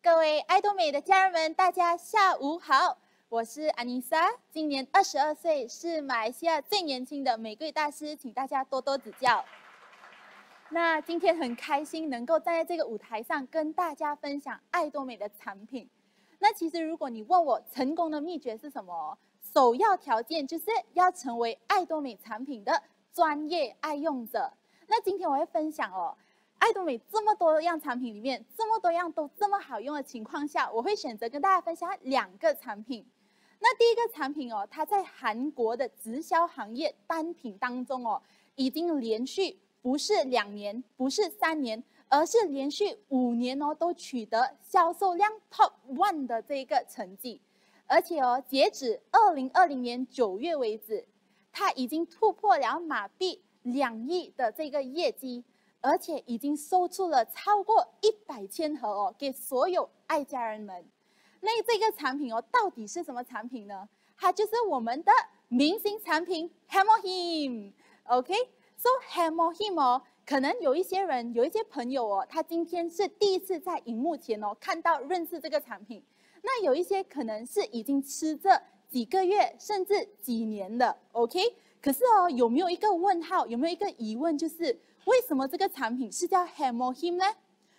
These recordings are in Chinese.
各位爱多美的家人们，大家下午好，我是安妮莎，今年二十二岁，是马来西亚最年轻的玫瑰大师，请大家多多指教。那今天很开心能够站在这个舞台上跟大家分享爱多美的产品。那其实如果你问我成功的秘诀是什么，首要条件就是要成为爱多美产品的专业爱用者。那今天我会分享哦。爱多美这么多样产品里面，这么多样都这么好用的情况下，我会选择跟大家分享两个产品。那第一个产品哦，它在韩国的直销行业单品当中哦，已经连续不是两年，不是三年，而是连续五年哦，都取得销售量 top one 的这一个成绩。而且哦，截止二零二零年九月为止，它已经突破了马币两亿的这个业绩。而且已经售出了超过一百千盒哦，给所有爱家人们。那这个产品哦，到底是什么产品呢？它就是我们的明星产品 Hemo Him。OK，So Hemo Him 哦，可能有一些人、有一些朋友哦，他今天是第一次在荧幕前哦看到、认识这个产品。那有一些可能是已经吃这几个月甚至几年的 OK，可是哦，有没有一个问号？有没有一个疑问？就是为什么这个产品是叫 Hemohim 呢？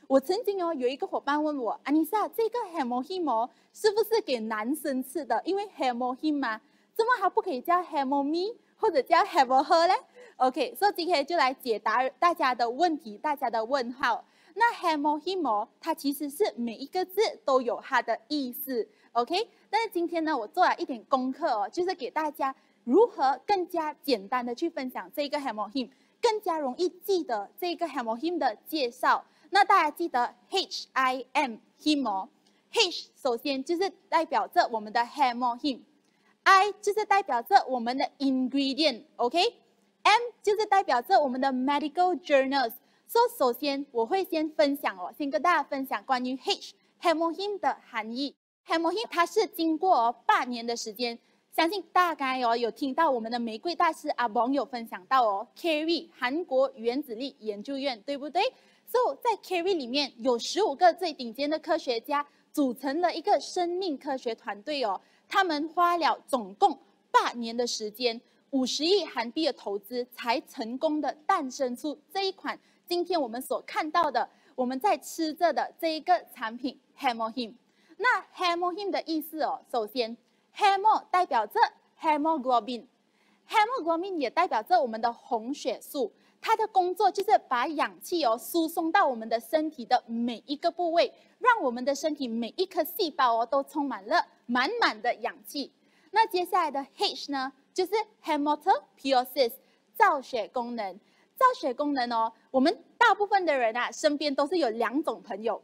我曾经哦有一个伙伴问我，安妮莎，这个 Hemohim 哦是不是给男生吃的？因为 Hemohim 嘛，怎么还不可以叫 Hemomi 或者叫 Hemoher 呢？OK，所以今天就来解答大家的问题，大家的问号。那 Hemohim 哦，它其实是每一个字都有它的意思，OK？但是今天呢，我做了一点功课哦，就是给大家如何更加简单的去分享这个 Hemohim。更加容易记得这个 Hemohim 的介绍。那大家记得 H I M Himo，H 首先就是代表着我们的 Hemohim，I 就是代表着我们的 ingredient，OK？M 就是代表着我们的 medical journals。所以首先我会先分享哦，先跟大家分享关于 H Hemohim 的含义。Hemohim 它是经过八年的时间。相信大概哦有听到我们的玫瑰大师阿王有分享到哦，Kerry 韩国原子力研究院对不对？So 在 Kerry 里面有十五个最顶尖的科学家组成了一个生命科学团队哦，他们花了总共八年的时间，五十亿韩币的投资才成功的诞生出这一款今天我们所看到的我们在吃着的这一个产品 Hemohim。那 Hemohim 的意思哦，首先。Hemo 代表着 hemoglobin，hemoglobin 也代表着我们的红血素，它的工作就是把氧气哦输送到我们的身体的每一个部位，让我们的身体每一颗细胞哦都充满了满满的氧气。那接下来的 H 呢，就是 hematopoiesis，造血功能。造血功能哦，我们大部分的人啊身边都是有两种朋友，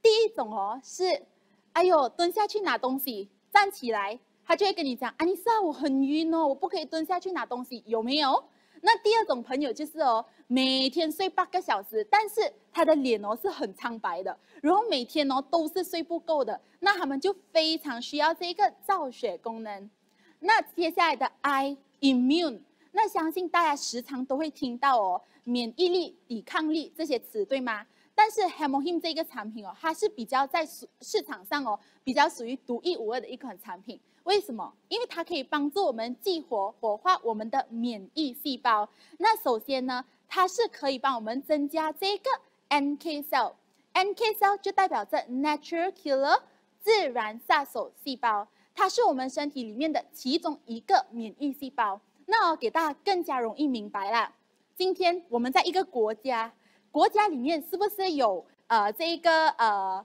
第一种哦是，哎呦蹲下去拿东西，站起来。他就会跟你讲，安妮莎，我很晕哦，我不可以蹲下去拿东西，有没有？那第二种朋友就是哦，每天睡八个小时，但是他的脸哦是很苍白的，然后每天哦都是睡不够的，那他们就非常需要这个造血功能。那接下来的 I immune，那相信大家时常都会听到哦，免疫力、抵抗力这些词，对吗？但是 Hemohim 这个产品哦，它是比较在市市场上哦，比较属于独一无二的一款产品。为什么？因为它可以帮助我们激活、活化我们的免疫细胞。那首先呢，它是可以帮我们增加这个 NK cell，NK cell 就代表着 natural killer，自然杀手细胞。它是我们身体里面的其中一个免疫细胞。那我给大家更加容易明白啦。今天我们在一个国家，国家里面是不是有呃这一个呃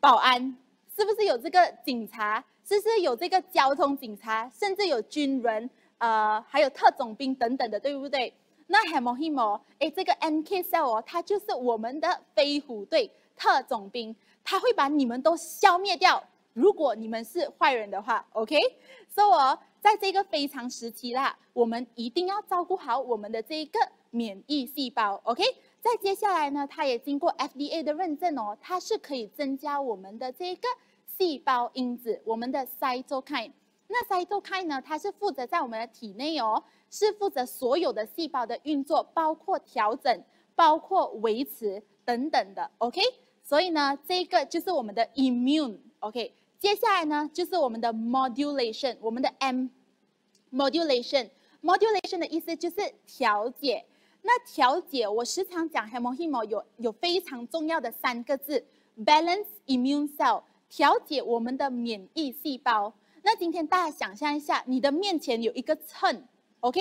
保安？是不是有这个警察？就是有这个交通警察，甚至有军人，呃，还有特种兵等等的，对不对？那 Hemohim 哎，这个 NK cell 哦，它就是我们的飞虎队特种兵，它会把你们都消灭掉。如果你们是坏人的话，OK？所以哦，在这个非常时期啦，我们一定要照顾好我们的这一个免疫细胞，OK？再接下来呢，它也经过 FDA 的认证哦，它是可以增加我们的这一个。细胞因子，我们的 cytokine，那 cytokine 呢？它是负责在我们的体内哦，是负责所有的细胞的运作，包括调整、包括维持等等的。OK，所以呢，这个就是我们的 immune，OK。接下来呢，就是我们的 modulation，我们的 M modulation，modulation 的意思就是调节。那调节，我时常讲 h e m o h e m o 有有非常重要的三个字，balance immune cell，调节我们的免疫细胞。那今天大家想象一下，你的面前有一个秤，OK？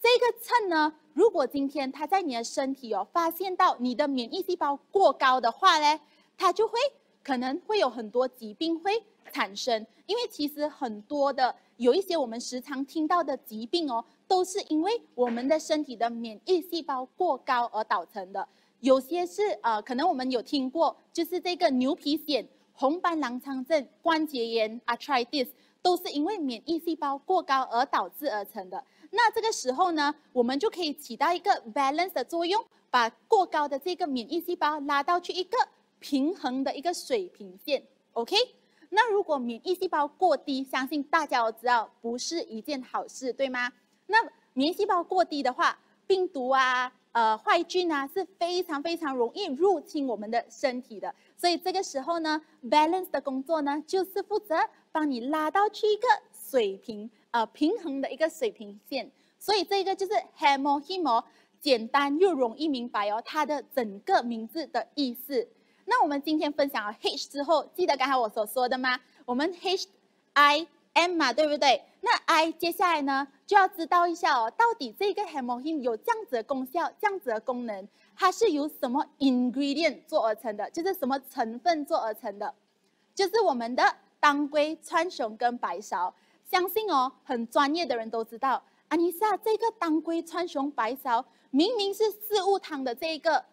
这个秤呢，如果今天它在你的身体哦，发现到你的免疫细胞过高的话呢，它就会可能会有很多疾病会。产生，因为其实很多的有一些我们时常听到的疾病哦，都是因为我们的身体的免疫细胞过高而导成的。有些是呃，可能我们有听过，就是这个牛皮癣、红斑狼疮症、关节炎 （arthritis） 都是因为免疫细胞过高而导致而成的。那这个时候呢，我们就可以起到一个 balance 的作用，把过高的这个免疫细胞拉到去一个平衡的一个水平线。OK。那如果免疫细胞过低，相信大家都知道不是一件好事，对吗？那免疫细胞过低的话，病毒啊、呃坏菌啊是非常非常容易入侵我们的身体的。所以这个时候呢，balance 的工作呢，就是负责帮你拉到去一个水平，呃平衡的一个水平线。所以这个就是 hemo，hemo，简单又容易明白哦，它的整个名字的意思。那我们今天分享了 H 之后，记得刚才我所说的吗？我们 H I M 嘛，对不对？那 I 接下来呢，就要知道一下哦，到底这个 h e m o h i m 有这样子的功效、这样子的功能，它是由什么 ingredient 做而成的？就是什么成分做而成的？就是我们的当归、川芎跟白芍。相信哦，很专业的人都知道，安妮莎这个当归、川芎、白芍，明明是四物汤的这一个。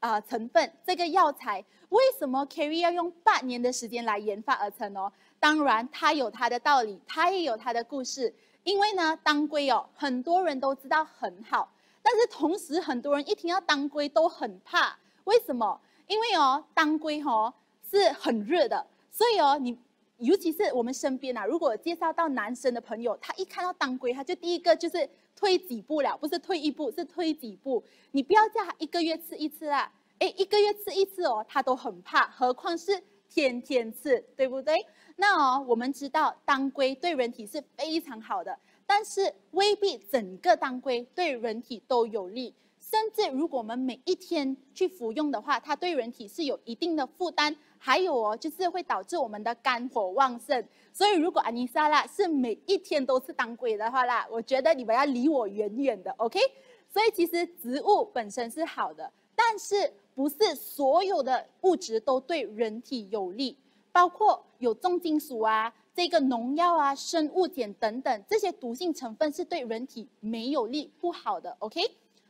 啊，成分这个药材为什么 Carrie 要用八年的时间来研发而成哦？当然，它有它的道理，它也有它的故事。因为呢，当归哦，很多人都知道很好，但是同时很多人一听到当归都很怕。为什么？因为哦，当归哦是很热的，所以哦，你尤其是我们身边啊，如果介绍到男生的朋友，他一看到当归，他就第一个就是。退几步了，不是退一步，是退几步。你不要叫他一个月吃一次啊！哎，一个月吃一次哦，他都很怕，何况是天天吃，对不对？那哦，我们知道当归对人体是非常好的，但是未必整个当归对人体都有利。甚至如果我们每一天去服用的话，它对人体是有一定的负担。还有哦，就是会导致我们的肝火旺盛。所以如果安妮莎啦是每一天都是当归的话啦，我觉得你们要离我远远的，OK？所以其实植物本身是好的，但是不是所有的物质都对人体有利，包括有重金属啊、这个农药啊、生物碱等等这些毒性成分是对人体没有利、不好的，OK？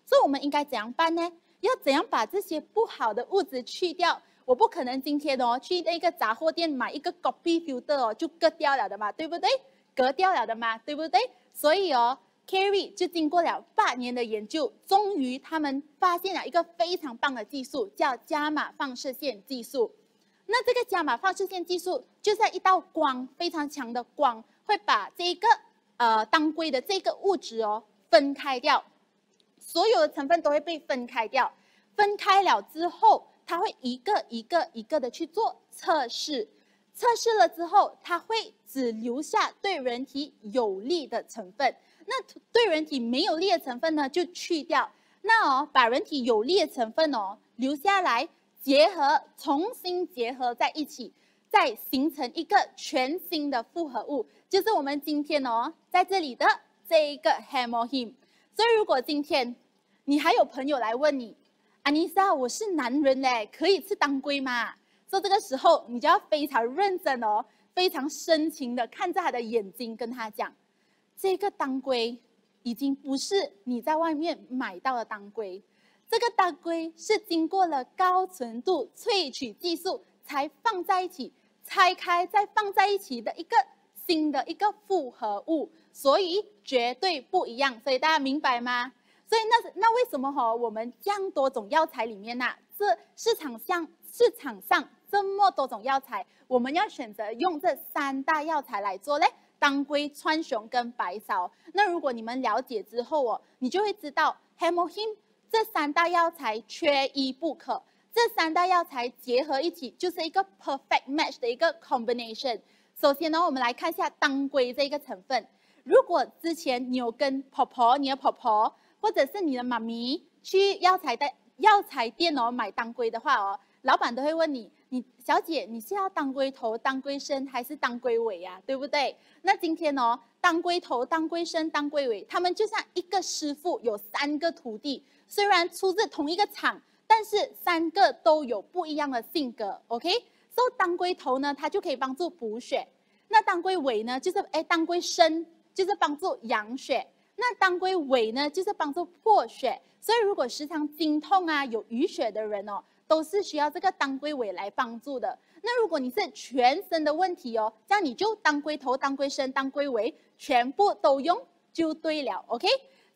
所以我们应该怎样办呢？要怎样把这些不好的物质去掉？我不可能今天哦去那个杂货店买一个 copy filter 哦就割掉了的嘛，对不对？割掉了的嘛，对不对？所以哦，Carrie 就经过了八年的研究，终于他们发现了一个非常棒的技术，叫伽马放射线技术。那这个伽马放射线技术，就在一道光非常强的光，会把这一个呃当归的这个物质哦分开掉，所有的成分都会被分开掉。分开了之后。它会一个一个一个的去做测试，测试了之后，它会只留下对人体有利的成分，那对人体没有利的成分呢就去掉，那哦把人体有利的成分哦留下来，结合重新结合在一起，再形成一个全新的复合物，就是我们今天哦在这里的这一个 h e m o h i m 所以如果今天你还有朋友来问你。安妮莎，我是男人嘞，可以吃当归吗？说这个时候，你就要非常认真哦，非常深情的看着他的眼睛，跟他讲，这个当归已经不是你在外面买到的当归，这个当归是经过了高纯度萃取技术才放在一起，拆开再放在一起的一个新的一个复合物，所以绝对不一样。所以大家明白吗？所以那那为什么哈？我们这样多种药材里面呐，这市场上市场上这么多种药材，我们要选择用这三大药材来做嘞？当归、川芎跟白芍。那如果你们了解之后哦，你就会知道 h e m o h i m 这三大药材缺一不可。这三大药材结合一起，就是一个 perfect match 的一个 combination。首先呢，我们来看一下当归这个成分。如果之前你有跟婆婆、你的婆婆或者是你的妈咪去药材的药材店哦买当归的话哦，老板都会问你：你小姐你是要当归头、当归身还是当归尾呀？对不对？那今天哦，当归头、当归身、当归尾，他们就像一个师傅有三个徒弟，虽然出自同一个厂。但是三个都有不一样的性格，OK？所以当归头呢，它就可以帮助补血；那当归尾呢，就是哎，当归身就是帮助养血；那当归尾呢，就是帮助破血。所以如果时常经痛啊、有淤血的人哦，都是需要这个当归尾来帮助的。那如果你是全身的问题哦，这样你就当归头、当归身、当归尾全部都用就对了，OK？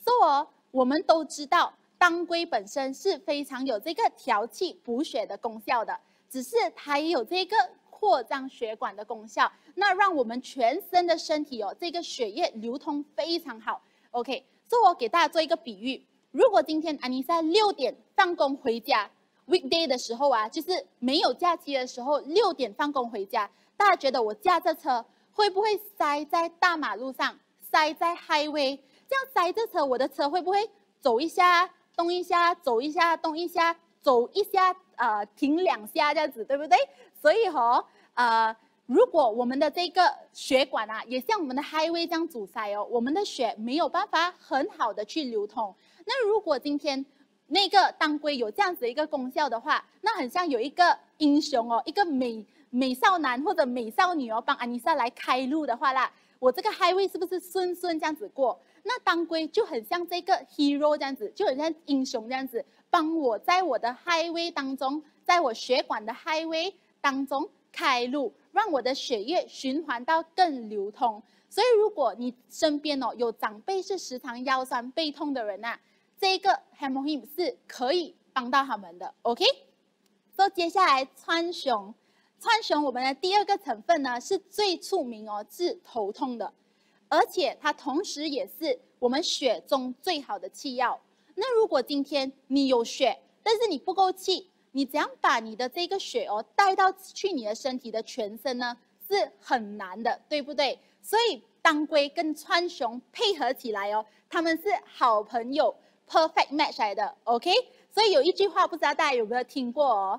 所以我们都知道。当归本身是非常有这个调气补血的功效的，只是它也有这个扩张血管的功效，那让我们全身的身体哦，这个血液流通非常好。OK，所以我给大家做一个比喻，如果今天安妮在六点放工回家，weekday 的时候啊，就是没有假期的时候，六点放工回家，大家觉得我驾这车会不会塞在大马路上，塞在 highway？这样塞这车，我的车会不会走一下？动一下，走一下，动一下，走一下，呃，停两下，这样子，对不对？所以哈，呃，如果我们的这个血管啊，也像我们的 highway 这样阻塞哦，我们的血没有办法很好的去流通。那如果今天那个当归有这样子一个功效的话，那很像有一个英雄哦，一个美美少男或者美少女哦，帮安妮莎来开路的话啦，我这个 highway 是不是顺顺这样子过？那当归就很像这个 hero 这样子，就很像英雄这样子，帮我在我的 highway 当中，在我血管的 highway 当中开路，让我的血液循环到更流通。所以，如果你身边哦有长辈是时常腰酸背痛的人呐，这个 h e m o h i m 是可以帮到他们的。OK，所以接下来川芎，川芎我们的第二个成分呢是最出名哦治头痛的。而且它同时也是我们血中最好的气药。那如果今天你有血，但是你不够气，你怎样把你的这个血哦带到去你的身体的全身呢？是很难的，对不对？所以当归跟川芎配合起来哦，他们是好朋友，perfect match 来的。OK，所以有一句话不知道大家有没有听过哦？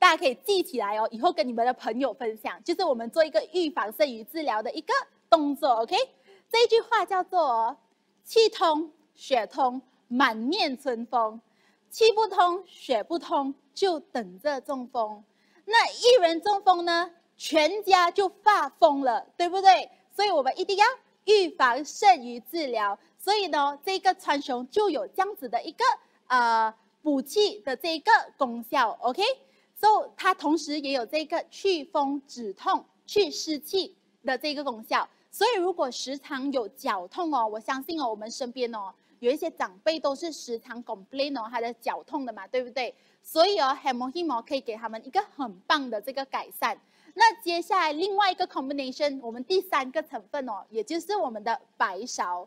大家可以记起来哦，以后跟你们的朋友分享，就是我们做一个预防胜于治疗的一个动作。OK。这句话叫做“气通血通，满面春风；气不通血不通，就等着中风。那一人中风呢，全家就发疯了，对不对？所以我们一定要预防胜于治疗。所以呢，这个川芎就有这样子的一个呃补气的这个功效。OK，所以它同时也有这个祛风止痛、去湿气的这个功效。所以，如果时常有脚痛哦，我相信哦，我们身边哦有一些长辈都是时常 complain 哦他的脚痛的嘛，对不对？所以哦 h e m o h i m 可以给他们一个很棒的这个改善。那接下来另外一个 combination，我们第三个成分哦，也就是我们的白芍。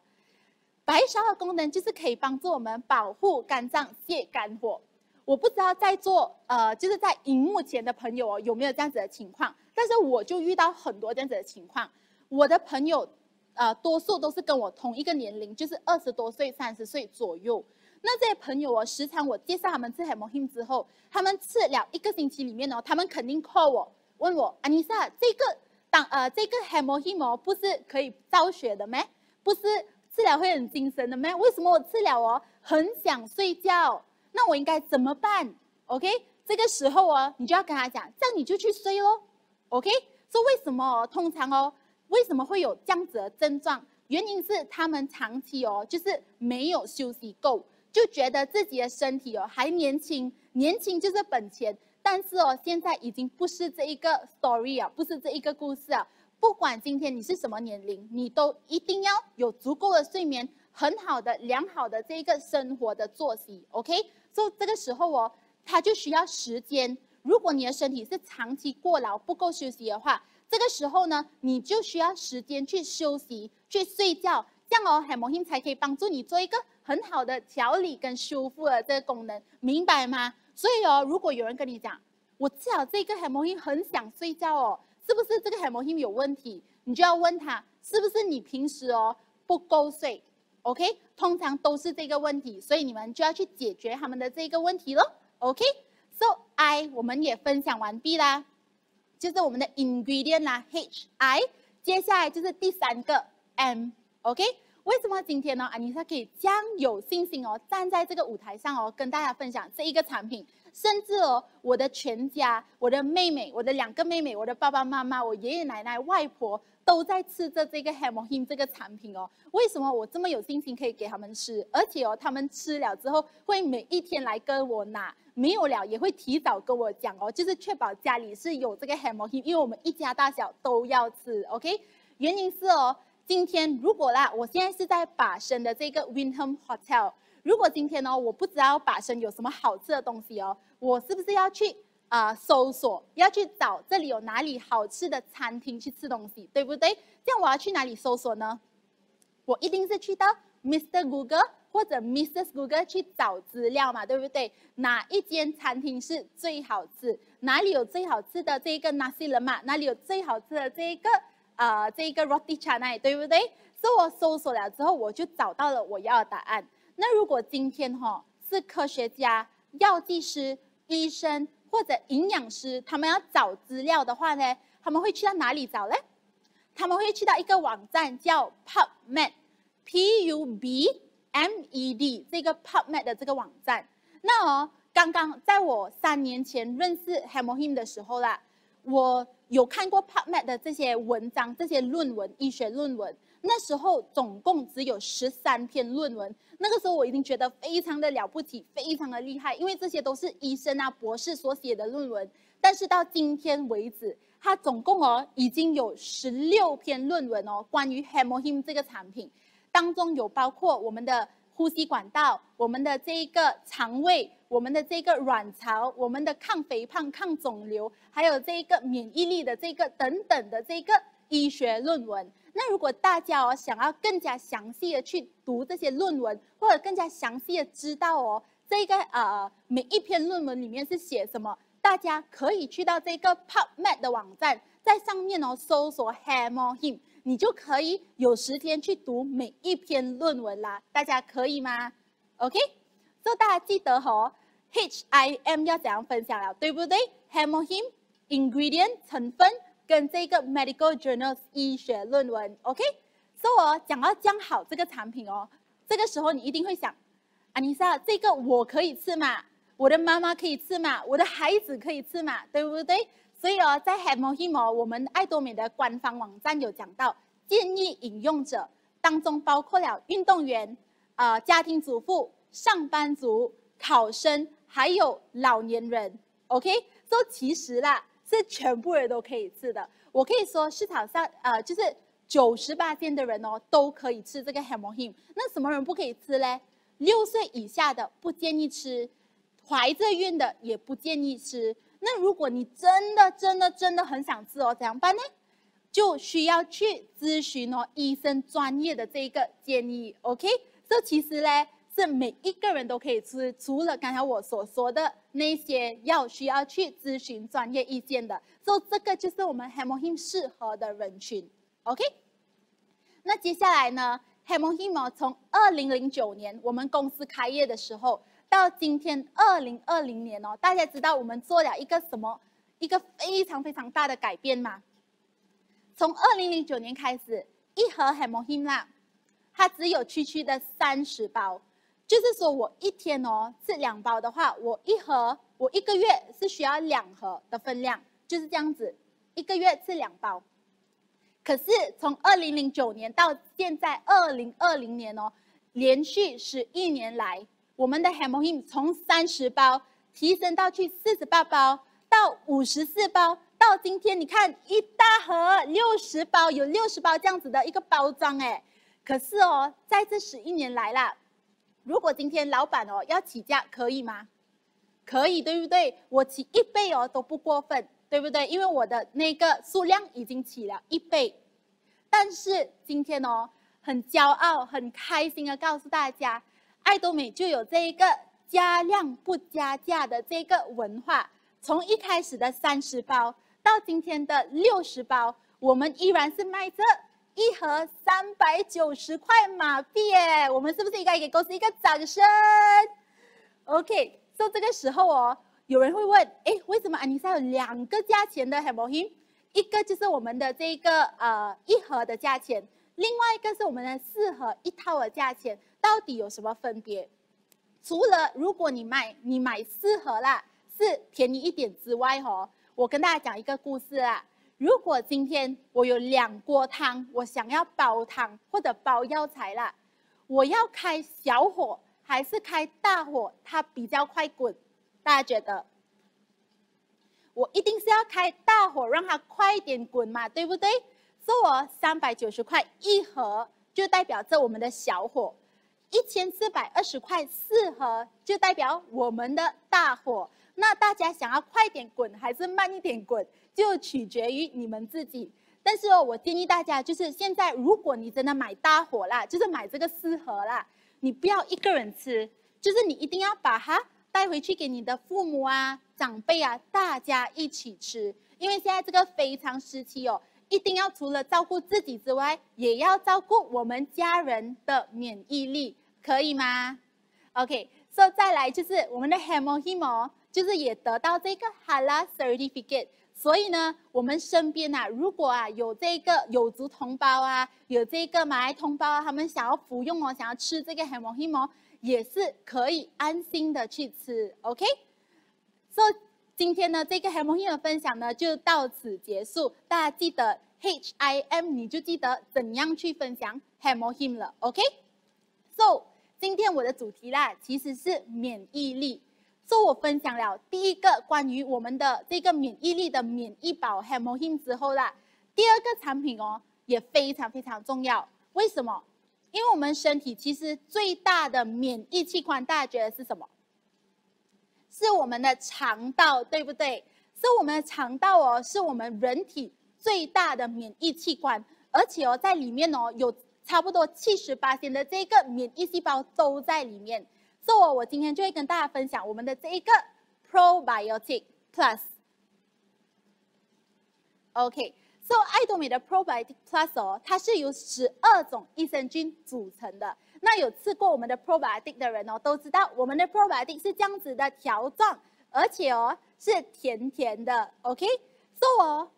白芍的功能就是可以帮助我们保护肝脏、泻肝火。我不知道在座呃，就是在荧幕前的朋友哦有没有这样子的情况，但是我就遇到很多这样子的情况。我的朋友，呃，多数都是跟我同一个年龄，就是二十多岁、三十岁左右。那这些朋友哦，时常我介绍他们吃 Hemohim 之后，他们吃了一个星期里面哦，他们肯定 call 我，问我安妮莎，这个当呃这个 Hemohim 哦，不是可以造血的吗？不是治疗会很精神的吗？为什么我治疗哦很想睡觉？那我应该怎么办？OK，这个时候哦，你就要跟他讲，这样你就去睡喽。OK，说为什么？通常哦。为什么会有这样子的症状？原因是他们长期哦，就是没有休息够，就觉得自己的身体哦还年轻，年轻就是本钱。但是哦，现在已经不是这一个 story 啊，不是这一个故事啊。不管今天你是什么年龄，你都一定要有足够的睡眠，很好的、良好的这一个生活的作息。OK，所以这个时候哦，它就需要时间。如果你的身体是长期过劳、不够休息的话，这个时候呢，你就需要时间去休息、去睡觉，这样哦，海魔星才可以帮助你做一个很好的调理跟修复的这个功能，明白吗？所以哦，如果有人跟你讲，我吃了这个 h e m o h i m 很想睡觉哦，是不是这个 h e m o h i m 有问题？你就要问他，是不是你平时哦不够睡？OK，通常都是这个问题，所以你们就要去解决他们的这个问题喽。OK，So I 我们也分享完毕啦，就是我们的 ingredient 啦，H I，接下来就是第三个 M，OK。为什么今天呢？安妮莎可以这样有信心哦，站在这个舞台上哦，跟大家分享这一个产品，甚至哦，我的全家，我的妹妹，我的两个妹妹，我的爸爸妈妈，我爷爷奶奶、外婆都在吃着这个 h a m o h i m 这个产品哦。为什么我这么有信心可以给他们吃？而且哦，他们吃了之后会每一天来跟我拿，没有了也会提早跟我讲哦，就是确保家里是有这个 h a m o h i m 因为我们一家大小都要吃。OK，原因是哦。今天如果啦，我现在是在把生的这个 Windham Hotel。如果今天呢，我不知道把生有什么好吃的东西哦，我是不是要去啊搜索，要去找这里有哪里好吃的餐厅去吃东西，对不对？这样我要去哪里搜索呢？我一定是去到 Mr. Google 或者 Mrs. Google 去找资料嘛，对不对？哪一间餐厅是最好吃？哪里有最好吃的这个 Nasi Lemak？哪里有最好吃的这个？啊，这一个 roti canai 对不对？所以我搜索了之后，我就找到了我要的答案。那如果今天哈是科学家、药剂师、医生或者营养师，他们要找资料的话呢，他们会去到哪里找呢？他们会去到一个网站叫 PubMed，P U B M E D 这个 PubMed 的这个网站。那哦，刚刚在我三年前认识 h a m o h i m 的时候啦，我。有看过 PubMed 的这些文章、这些论文、医学论文，那时候总共只有十三篇论文。那个时候我已经觉得非常的了不起，非常的厉害，因为这些都是医生啊、博士所写的论文。但是到今天为止，它总共哦已经有十六篇论文哦，关于 h e m o h i m 这个产品，当中有包括我们的。呼吸管道，我们的这一个肠胃，我们的这个卵巢，我们的抗肥胖、抗肿瘤，还有这一个免疫力的这个等等的这个医学论文。那如果大家哦想要更加详细的去读这些论文，或者更加详细的知道哦这个呃每一篇论文里面是写什么，大家可以去到这个 PubMed 的网站，在上面哦搜索 Hemohim。你就可以有时间去读每一篇论文啦，大家可以吗？OK，所以大家记得吼，H I M 要怎样分享了，对不对？Hemohim ingredient 成分跟这个 Medical Journals 医学论文，OK。所以我讲要讲好这个产品哦，这个时候你一定会想，安妮莎，这个我可以吃吗？我的妈妈可以吃吗？我的孩子可以吃吗？对不对？所以哦，在 Hemohim 我们爱多美的官方网站有讲到，建议饮用者当中包括了运动员、呃家庭主妇、上班族、考生，还有老年人。OK，说其实啦，是全部人都可以吃的。我可以说市场上呃，就是九十八天的人哦，都可以吃这个 Hemohim。那什么人不可以吃嘞？六岁以下的不建议吃，怀着孕的也不建议吃。那如果你真的、真的、真的很想吃哦，怎样办呢？就需要去咨询哦医生专业的这一个建议，OK？这其实呢是每一个人都可以吃，除了刚才我所说的那些要需要去咨询专业意见的。所以这个就是我们 Hemohim 适合的人群，OK？那接下来呢，Hemohim 从二零零九年我们公司开业的时候。到今天二零二零年哦，大家知道我们做了一个什么一个非常非常大的改变吗？从二零零九年开始，一盒 Hemohim 啦，它只有区区的三十包，就是说我一天哦吃两包的话，我一盒我一个月是需要两盒的分量，就是这样子，一个月吃两包。可是从二零零九年到现在二零二零年哦，连续十一年来。我们的 Hemohim 从三十包提升到去四十八包，到五十四包，到今天你看一大盒六十包，有六十包这样子的一个包装哎。可是哦，在这十一年来啦，如果今天老板哦要起价，可以吗？可以，对不对？我起一倍哦都不过分，对不对？因为我的那个数量已经起了一倍。但是今天哦，很骄傲、很开心的告诉大家。爱多美就有这一个加量不加价的这个文化，从一开始的三十包到今天的六十包，我们依然是卖这一盒三百九十块马币耶！我们是不是应该给公司一个掌声？OK，说这个时候哦，有人会问，哎，为什么安妮莎有两个价钱的 Hamohim？一个就是我们的这个呃一盒的价钱，另外一个是我们的四盒一套的价钱，到底有什么分别？除了如果你买你买四盒啦，是便宜一点之外，哦，我跟大家讲一个故事啊。如果今天我有两锅汤，我想要煲汤或者煲药材啦，我要开小火还是开大火，它比较快滚？大家觉得？我一定是要开大火，让它快一点滚嘛，对不对？所以我三百九十块一盒，就代表着我们的小火；一千四百二十块四盒，就代表我们的大火。那大家想要快点滚还是慢一点滚，就取决于你们自己。但是哦，我建议大家，就是现在如果你真的买大火啦，就是买这个四盒啦，你不要一个人吃，就是你一定要把它。带回去给你的父母啊、长辈啊，大家一起吃。因为现在这个非常时期哦，一定要除了照顾自己之外，也要照顾我们家人的免疫力，可以吗？OK，所以再来就是我们的 Hamohimo，就是也得到这个 Halal Certificate。所以呢，我们身边啊，如果啊有这个有族同胞啊，有这个马来同胞啊，他们想要服用哦，想要吃这个 Hamohimo。也是可以安心的去吃，OK，So 今天呢，这个 h a m o h i m 的分享呢就到此结束。大家记得 H I M，你就记得怎样去分享 h a m o h i m 了，OK？So 今天我的主题啦，其实是免疫力。So，我分享了第一个关于我们的这个免疫力的免疫宝 h a m o h i m 之后啦，第二个产品哦也非常非常重要。为什么？因为我们身体其实最大的免疫器官，大家觉得是什么？是我们的肠道，对不对？是我们的肠道哦，是我们人体最大的免疫器官，而且哦，在里面哦，有差不多七十八千的这个免疫细胞都在里面。所以，我今天就会跟大家分享我们的这一个 Probiotic Plus。OK。So，爱多美的 Probiotic Plus 哦，它是由十二种益生菌组成的。那有吃过我们的 Probiotic 的人哦，都知道我们的 Probiotic 是这样子的条状，而且哦是甜甜的。OK，So 哦，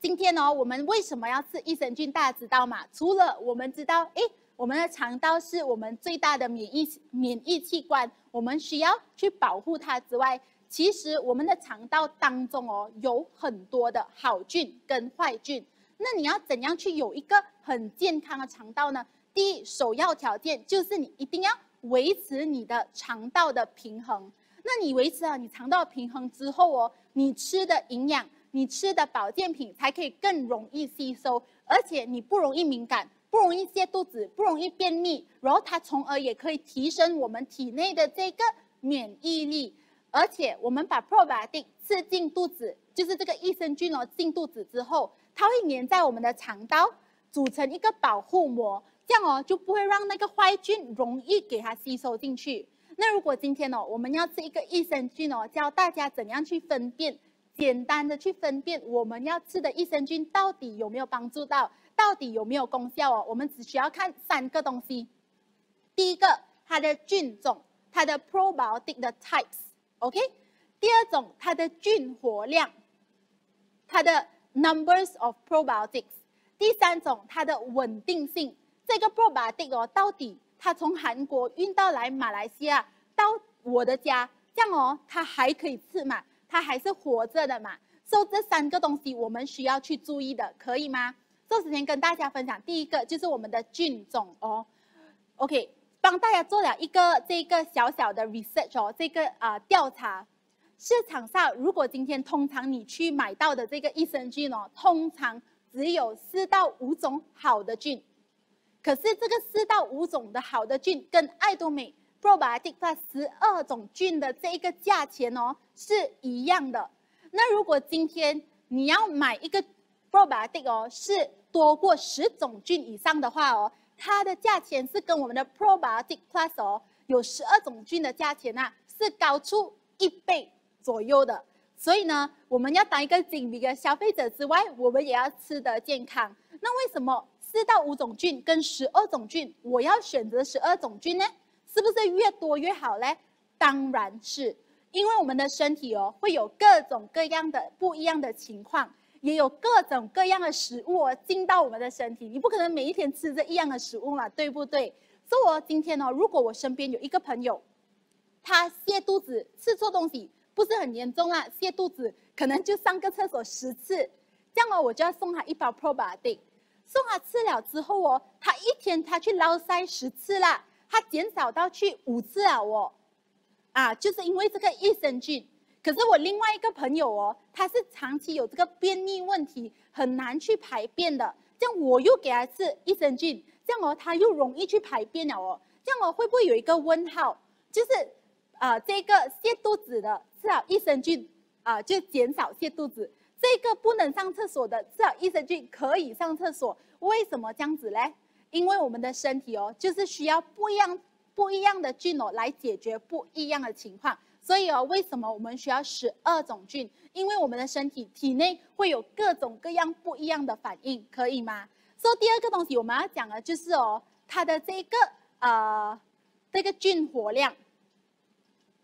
今天哦，我们为什么要吃益生菌？大家知道吗？除了我们知道，哎，我们的肠道是我们最大的免疫免疫器官，我们需要去保护它之外。其实我们的肠道当中哦，有很多的好菌跟坏菌。那你要怎样去有一个很健康的肠道呢？第一，首要条件就是你一定要维持你的肠道的平衡。那你维持了你肠道平衡之后哦，你吃的营养、你吃的保健品才可以更容易吸收，而且你不容易敏感，不容易泻肚子，不容易便秘，然后它从而也可以提升我们体内的这个免疫力。而且我们把 probiotic 吃进肚子，就是这个益生菌哦，进肚子之后，它会粘在我们的肠道，组成一个保护膜，这样哦就不会让那个坏菌容易给它吸收进去。那如果今天哦，我们要吃一个益生菌哦，教大家怎样去分辨，简单的去分辨我们要吃的益生菌到底有没有帮助到，到底有没有功效哦。我们只需要看三个东西，第一个它的菌种，它的 probiotic 的 types。OK，第二种它的菌活量，它的 numbers of probiotics，第三种它的稳定性。这个 probiotic 哦，到底它从韩国运到来马来西亚到我的家，这样哦，它还可以吃嘛？它还是活着的嘛？所以这三个东西我们需要去注意的，可以吗？这时间跟大家分享，第一个就是我们的菌种哦。OK。帮大家做了一个这个小小的 research 哦，这个啊调查，市场上如果今天通常你去买到的这个益生菌哦，通常只有四到五种好的菌，可是这个四到五种的好的菌跟爱多美 probiotic 十二种菌的这一个价钱哦是一样的。那如果今天你要买一个 probiotic 哦，是多过十种菌以上的话哦。它的价钱是跟我们的 Probiotic Plus 哦有十二种菌的价钱啊，是高出一倍左右的。所以呢，我们要当一个精明的消费者之外，我们也要吃得健康。那为什么四到五种菌跟十二种菌，我要选择十二种菌呢？是不是越多越好嘞？当然是，因为我们的身体哦，会有各种各样的不一样的情况，也有各种各样的食物进到我们的身体。你不可能每一天吃着一样的食物嘛，对不对？所以我今天哦，如果我身边有一个朋友，他泻肚子，吃错东西。不是很严重啊，泻肚子可能就上个厕所十次，这样哦，我就要送他一包 probiotic，送他吃了之后哦，他一天他去捞塞十次啦，他减少到去五次啊，哦，啊，就是因为这个益生菌。可是我另外一个朋友哦，他是长期有这个便秘问题，很难去排便的，这样我又给他吃益生菌，这样哦，他又容易去排便了哦，这样哦，会不会有一个问号？就是啊，这个泻肚子的。吃了益生菌啊，就减少泻肚子。这个不能上厕所的，至少益生菌可以上厕所。为什么这样子嘞？因为我们的身体哦，就是需要不一样不一样的菌哦，来解决不一样的情况。所以哦，为什么我们需要十二种菌？因为我们的身体体内会有各种各样不一样的反应，可以吗？所以第二个东西我们要讲的就是哦，它的这个呃这个菌活量，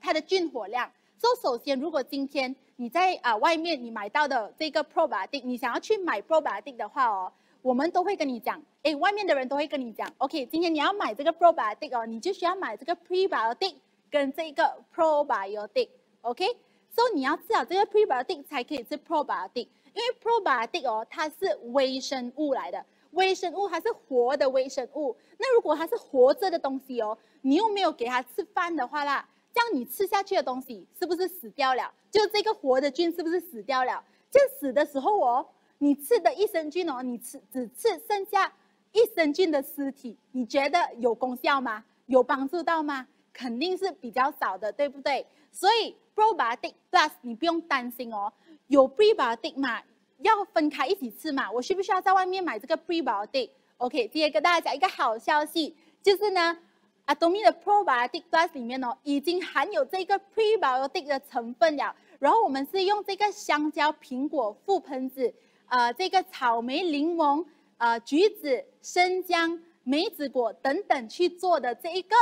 它的菌活量。所以首先，如果今天你在啊外面你买到的这个 probiotic，你想要去买 probiotic 的话哦，我们都会跟你讲，哎，外面的人都会跟你讲，OK，今天你要买这个 probiotic 哦，你就需要买这个 prebiotic 跟这个 probiotic，OK，所以你要吃好这个 prebiotic 才可以吃 probiotic，因为 probiotic 哦它是微生物来的，微生物它是活的微生物，那如果它是活着的东西哦，你又没有给它吃饭的话啦。这样你吃下去的东西是不是死掉了？就这个活的菌是不是死掉了？就死的时候哦，你吃的益生菌哦，你吃只吃剩下益生菌的尸体，你觉得有功效吗？有帮助到吗？肯定是比较少的，对不对？所以 probiotic plus 你不用担心哦，有 prebiotic 嘛，要分开一起吃嘛。我需不需要在外面买这个 prebiotic？OK，今天跟大家讲一个好消息，就是呢。阿多米的 probiotic plus 里面哦，已经含有这个 prebiotic 的成分了。然后我们是用这个香蕉、苹果、覆盆子、呃，这个草莓、柠檬、呃，橘子、生姜、梅子果等等去做的这一个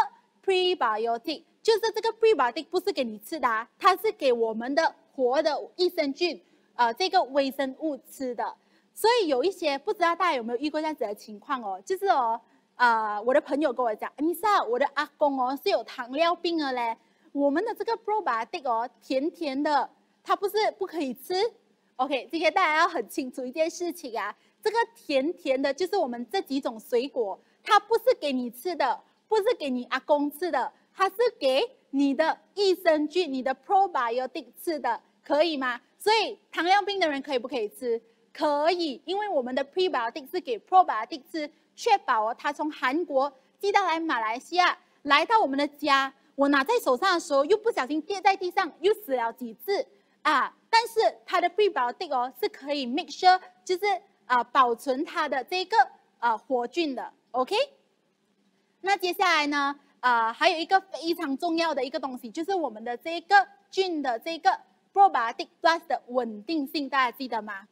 prebiotic。就是这个 prebiotic 不是给你吃的，它是给我们的活的益生菌，呃，这个微生物吃的。所以有一些不知道大家有没有遇过这样子的情况哦，就是哦。啊，我的朋友跟我讲，你说我的阿公哦是有糖尿病的嘞。我们的这个 probiotic 哦，甜甜的，它不是不可以吃。OK，今天大家要很清楚一件事情啊，这个甜甜的，就是我们这几种水果，它不是给你吃的，不是给你阿公吃的，它是给你的益生菌、你的 probiotic 吃的，可以吗？所以糖尿病的人可以不可以吃？可以，因为我们的 prebiotic 是给 probiotic 吃。确保哦，他从韩国寄到来马来西亚，来到我们的家，我拿在手上的时候又不小心跌在地上，又死了几次啊！但是它的 prebiotic 哦是可以 make sure 就是啊保存它的这个啊活菌的，OK？那接下来呢啊还有一个非常重要的一个东西，就是我们的这个菌的这个 probiotic plus 的稳定性，大家记得吗？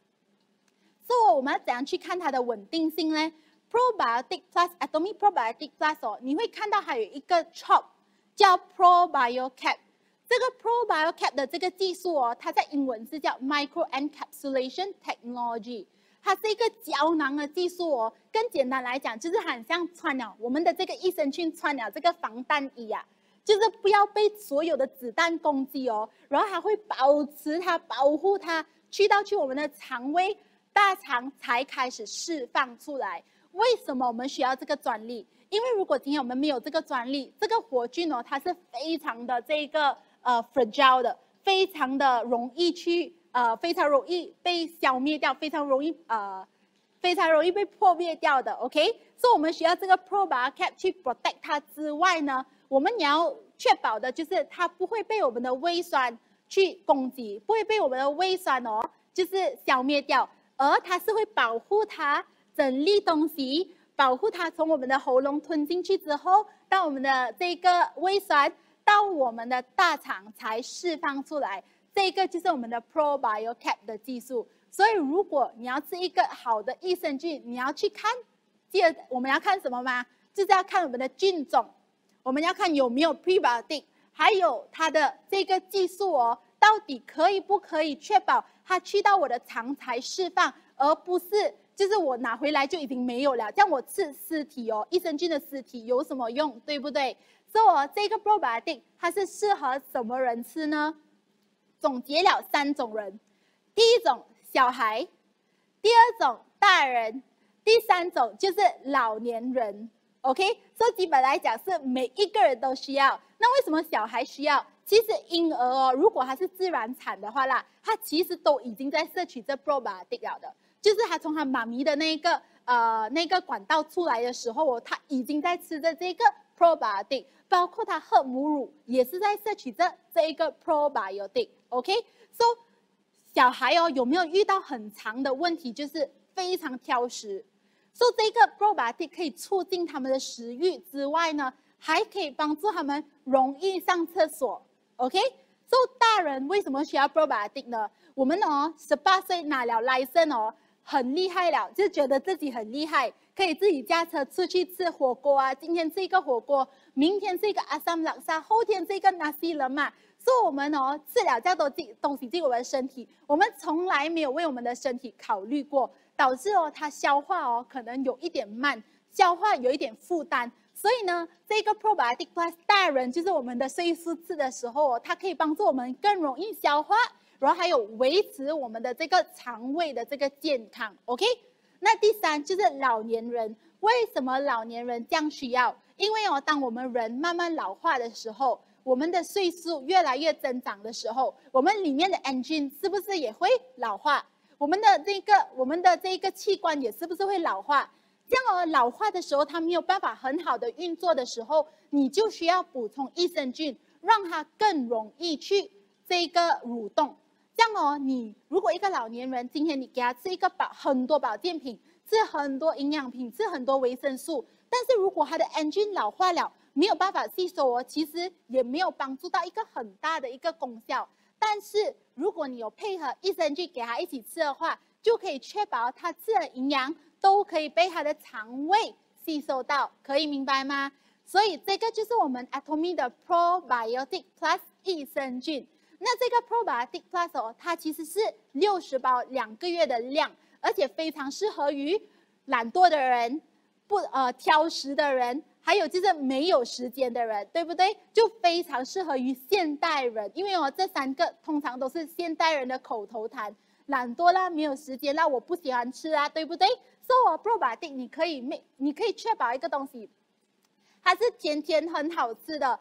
所以我们要怎样去看它的稳定性呢？Probiotic plus Atomic Probiotic plus 哦，你会看到还有一个 chop 叫 ProbioCap。这个 ProbioCap 的这个技术哦，它在英文是叫 Micro Encapsulation Technology。它是一个胶囊的技术哦。更简单来讲，就是很像穿了我们的这个益生菌穿了这个防弹衣啊，就是不要被所有的子弹攻击哦。然后还会保持它、保护它，去到去我们的肠胃、大肠才开始释放出来。为什么我们需要这个专利？因为如果今天我们没有这个专利，这个活菌哦，它是非常的这个呃 fragile 的，非常的容易去呃非常容易被消灭掉，非常容易呃非常容易被破灭掉的。OK，所以我们需要这个 probiotic 去 protect 它之外呢，我们也要确保的就是它不会被我们的胃酸去攻击，不会被我们的胃酸哦就是消灭掉，而它是会保护它。整理东西，保护它从我们的喉咙吞进去之后，到我们的这个胃酸，到我们的大肠才释放出来。这个就是我们的 Probiotic 的技术。所以，如果你要吃一个好的益生菌，你要去看，记得我们要看什么吗？就是要看我们的菌种，我们要看有没有 Prebiotic，还有它的这个技术哦，到底可以不可以确保它去到我的肠才释放，而不是就是我拿回来就已经没有了。像我吃尸体哦，益生菌的尸体有什么用，对不对？所以我这个 Probiotic 它是适合什么人吃呢？总结了三种人，第一种。小孩，第二种大人，第三种就是老年人。OK，所以基本来讲是每一个人都需要。那为什么小孩需要？其实婴儿哦，如果他是自然产的话啦，他其实都已经在摄取这 probiotic 了的，就是他从他妈咪的那个呃那个管道出来的时候哦，他已经在吃着这个 probiotic，包括他喝母乳也是在摄取这这一个 probiotic。OK，so。小孩哦，有没有遇到很长的问题？就是非常挑食。说这个 probiotic 可以促进他们的食欲之外呢，还可以帮助他们容易上厕所。OK，说大人为什么需要 probiotic 呢？我们哦，十八岁拿了 license 哦，很厉害了，就觉得自己很厉害，可以自己驾车出去吃火锅啊。今天吃一个火锅，明天吃一个阿萨姆沙，后天吃一个 nasi lemak。做我们哦，吃了这么多进东西进我们的身体，我们从来没有为我们的身体考虑过，导致哦它消化哦可能有一点慢，消化有一点负担。所以呢，这个 Probiotic Plus 大人就是我们的岁数吃的时候哦，它可以帮助我们更容易消化，然后还有维持我们的这个肠胃的这个健康。OK，那第三就是老年人，为什么老年人这样需要？因为哦，当我们人慢慢老化的时候。我们的岁数越来越增长的时候，我们里面的 engine 是不是也会老化？我们的这个，我们的这个器官也是不是会老化？这样哦，老化的时候，它没有办法很好的运作的时候，你就需要补充益生菌，让它更容易去这个蠕动。这样哦，你如果一个老年人，今天你给他吃一个保很多保健品，吃很多营养品，吃很多维生素，但是如果他的 n 菌老化了，没有办法吸收哦，其实也没有帮助到一个很大的一个功效。但是如果你有配合益生菌给他一起吃的话，就可以确保他吃的营养都可以被他的肠胃吸收到，可以明白吗？所以这个就是我们 Atomy 的 Probiotic Plus 益生菌。那这个 Probiotic Plus 哦，它其实是六十包两个月的量，而且非常适合于懒惰的人、不呃挑食的人。还有就是没有时间的人，对不对？就非常适合于现代人，因为哦，这三个通常都是现代人的口头禅：懒惰啦，没有时间啦，我不喜欢吃啊，对不对？所以 probiotic 你可以没，你可以确保一个东西，它是甜甜很好吃的。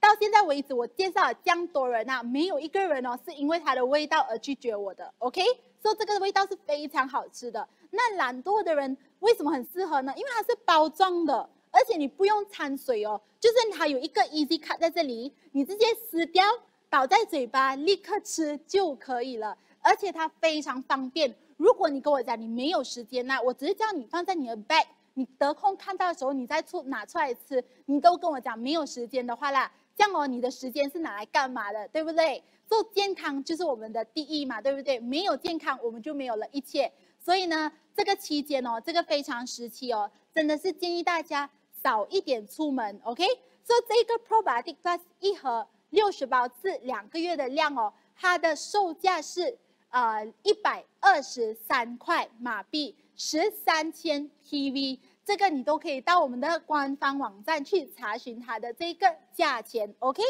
到现在为止，我介绍了这样多人啊，没有一个人哦是因为它的味道而拒绝我的。OK，所以这个味道是非常好吃的。那懒惰的人为什么很适合呢？因为它是包装的。而且你不用掺水哦，就是它有一个 easy cut 在这里，你直接撕掉，倒在嘴巴，立刻吃就可以了。而且它非常方便。如果你跟我讲你没有时间那我只是叫你放在你的 bag，你得空看到的时候你再出拿出来吃。你都跟我讲没有时间的话啦，这样哦，你的时间是拿来干嘛的，对不对？做健康就是我们的第一嘛，对不对？没有健康，我们就没有了一切。所以呢，这个期间哦，这个非常时期哦，真的是建议大家。早一点出门，OK？所以这个 Probiotic Plus 一盒六十包是两个月的量哦，它的售价是呃一百二十三块马币，十三千 PV，这个你都可以到我们的官方网站去查询它的这个价钱，OK？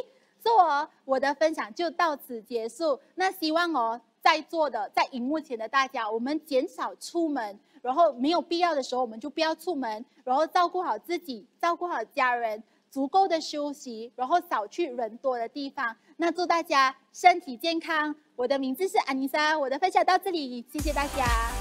所以我我的分享就到此结束。那希望哦，在座的在荧幕前的大家，我们减少出门。然后没有必要的时候，我们就不要出门，然后照顾好自己，照顾好家人，足够的休息，然后少去人多的地方。那祝大家身体健康。我的名字是安妮莎，我的分享到这里，谢谢大家。